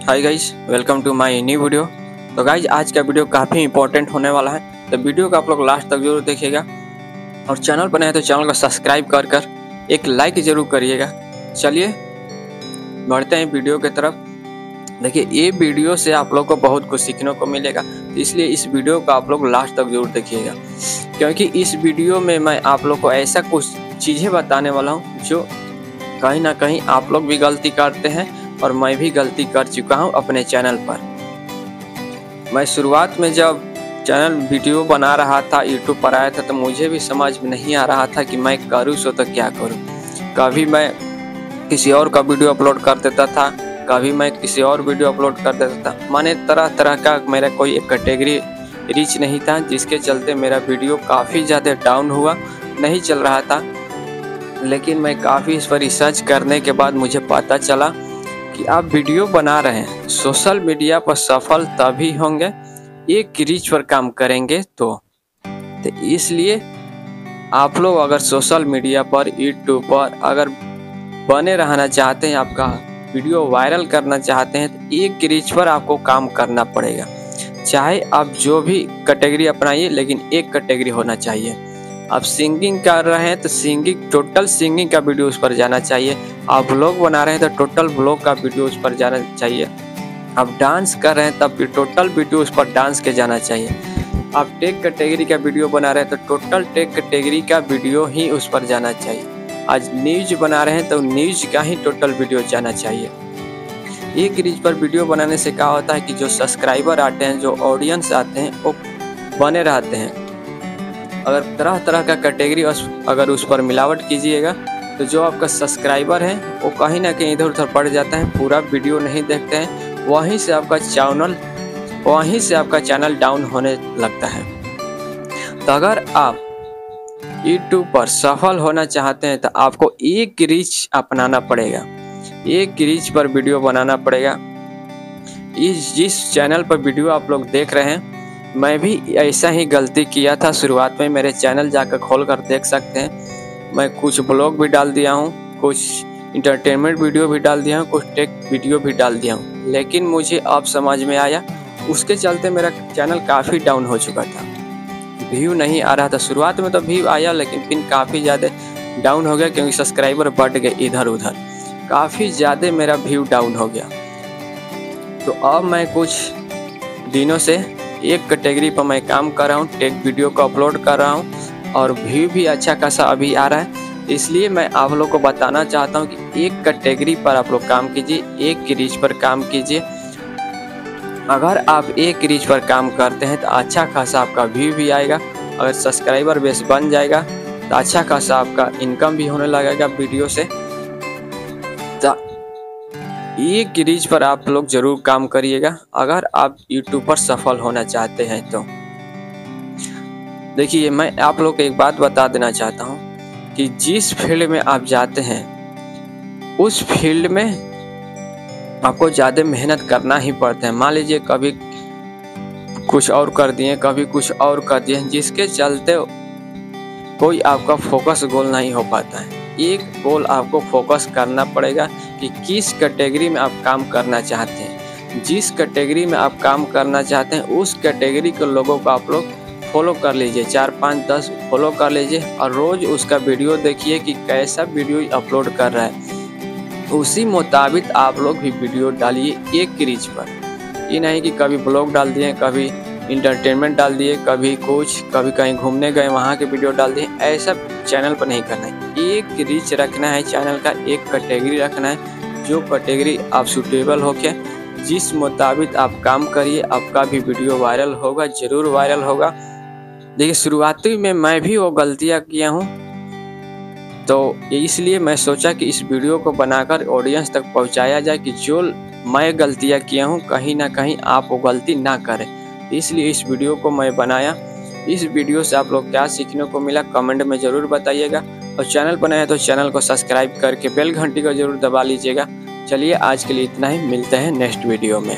Hi guys welcome to my new video तो guys आज का वीडियो काफ़ी इंपॉर्टेंट होने वाला है। तो वीडियो को आप लोग लास्ट तक ज़रूर देखिएगा। और चैनल पर तो चैनल को सब्सक्राइब कर कर एक लाइक ज़रूर करिएगा। चलिए, बढ़ते हैं वीडियो की तरफ़। देखिए, ये वीडियो से आप लोग को बहुत कुछ सीखने को मिलेगा। तो इसलिए इस वीडियो को आप लोग लास्ट तक ज़रूर देखिएगा। क्योंकि इस वीडियो में मैं आप लोग को ऐसा कुछ चीज़ें बताने वाला हूँ, जो कहीं ना कहीं आप लोग भी गलती करते हैं। और मैं भी गलती कर चुका हूँ अपने चैनल पर। मैं शुरुआत में जब चैनल वीडियो बना रहा था यूट्यूब पर आया था तो मुझे भी समझ में नहीं आ रहा था कि मैं करूँ सो तो क्या करूँ। कभी मैं किसी और का वीडियो अपलोड कर देता था, कभी मैं किसी और वीडियो अपलोड कर देता था। मैंने तरह तरह का मेरा कोई एक कैटेगरी रीच नहीं था, जिसके चलते मेरा वीडियो काफ़ी ज़्यादा डाउन हुआ, नहीं चल रहा था। लेकिन मैं काफ़ी इस पर रिसर्च करने के बाद मुझे पता चला कि आप वीडियो बना रहे हैं। सोशल मीडिया पर सफल तभी होंगे, एक रीच पर काम करेंगे तो। तो इसलिए आप लोग अगर सोशल मीडिया पर यूट्यूब पर अगर बने रहना चाहते हैं, आपका वीडियो वायरल करना चाहते हैं तो एक रीच पर आपको काम करना पड़ेगा। चाहे आप जो भी कैटेगरी अपनाइए, लेकिन एक कैटेगरी होना चाहिए। आप सिंगिंग कर रहे हैं तो सिंगिंग टोटल सिंगिंग का वीडियो उस पर जाना चाहिए। आप ब्लॉग बना रहे हैं तो टोटल ब्लॉग का वीडियो उस पर जाना चाहिए। आप डांस कर रहे हैं, तब भी टोटल वीडियो उस पर डांस के जाना चाहिए। आप टेक कैटेगरी का वीडियो बना रहे हैं तो टोटल टेक कैटेगरी का वीडियो ही उस पर जाना चाहिए। आज न्यूज़ बना रहे हैं तो न्यूज़ का ही टोटल वीडियो जाना चाहिए। एक रीज पर वीडियो बनाने से क्या होता है कि जो सब्सक्राइबर आते हैं, जो ऑडियंस आते हैं, वो बने रहते हैं। अगर तरह तरह का कैटेगरी अगर उस पर मिलावट कीजिएगा तो जो आपका सब्सक्राइबर है, वो कहीं ना कहीं इधर उधर पड़ जाता है, पूरा वीडियो नहीं देखते हैं, वहीं से आपका चैनल वहीं से आपका चैनल डाउन होने लगता है। तो अगर आप यूट्यूब पर सफल होना चाहते हैं तो आपको एक रीच अपनाना पड़ेगा। एक रीच पर वीडियो बनाना पड़ेगा। इस, जिस चैनल पर वीडियो आप लोग देख रहे हैं मैं भी ऐसा ही गलती किया था। शुरुआत में मेरे चैनल जाकर खोल कर देख सकते हैं। मैं कुछ ब्लॉग भी डाल दिया हूँ, कुछ इंटरटेनमेंट वीडियो भी डाल दिया हूँ, कुछ टेक वीडियो भी डाल दिया हूँ। लेकिन मुझे अब समझ में आया, उसके चलते मेरा चैनल काफ़ी डाउन हो चुका था। व्यू नहीं आ रहा था। शुरुआत में तो व्यू आया, लेकिन फिर काफ़ी ज़्यादा डाउन हो गया, क्योंकि सब्सक्राइबर बढ़ गए इधर उधर। काफ़ी ज़्यादा मेरा व्यू डाउन हो गया। तो अब मैं कुछ दिनों से एक कैटेगरी पर मैं काम कर रहा हूँ टेक वीडियो को अपलोड कर रहा हूँ और व्यू भी अच्छा खासा अभी आ रहा है। इसलिए मैं आप लोग को बताना चाहता हूँ कि एक कैटेगरी पर आप लोग काम कीजिए, एक रीच पर काम कीजिए। अगर आप एक रीच पर काम करते हैं तो अच्छा खासा आपका व्यू भी आएगा, अगर सब्सक्राइबर बेस बन जाएगा तो अच्छा खासा आपका इनकम भी होने लगेगा वीडियो से। एक रीच पर आप लोग ज़रूर काम करिएगा, अगर आप यूट्यूब पर सफल होना चाहते हैं तो। देखिए, मैं आप लोग को एक बात बता देना चाहता हूँ कि जिस फ़ील्ड में आप जाते हैं, उस फ़ील्ड में आपको ज़्यादा मेहनत करना ही पड़ता है। मान लीजिए कभी कुछ और कर दिए, कभी कुछ और कर दिए, जिसके चलते कोई आपका फोकस गोल नहीं हो पाता है। एक गोल आपको फोकस करना पड़ेगा कि किस कैटेगरी में आप काम करना चाहते हैं। जिस कैटेगरी में आप काम करना चाहते हैं, उस कैटेगरी के लोगों को आप लोग फॉलो कर लीजिए। चार, पाँच, दस फॉलो कर लीजिए और रोज़ उसका वीडियो देखिए कि कैसा वीडियो अपलोड कर रहा है। उसी मुताबिक आप लोग भी वीडियो डालिए एक रीच पर। ये नहीं कि कभी ब्लॉग डाल दिए, कभी इंटरटेनमेंट डाल दिए, कभी कुछ, कभी कहीं घूमने गए, वहाँ के वीडियो डाल दिए, ऐसा चैनल पर नहीं करना है। एक रीच रखना है, चैनल का एक कैटेगरी रखना है, जो कैटेगरी आप सुटेबल हो के जिस मुताबिक आप काम करिए, आपका भी वीडियो वायरल होगा, ज़रूर वायरल होगा। देखिए, शुरुआती में मैं भी वो गलतियाँ किया हूँ तो इसलिए मैं सोचा कि इस वीडियो को बनाकर ऑडियंस तक पहुँचाया जाए कि जो मैं गलतियाँ किया हूँ, कहीं ना कहीं आप वो गलती ना करें। इसलिए इस वीडियो को मैं बनाया। इस वीडियो से आप लोग क्या सीखने को मिला, कमेंट में ज़रूर बताइएगा। और चैनल पर नए तो चैनल को सब्सक्राइब करके बेल घंटी को ज़रूर दबा लीजिएगा। चलिए आज के लिए इतना ही, मिलते हैं नेक्स्ट वीडियो में।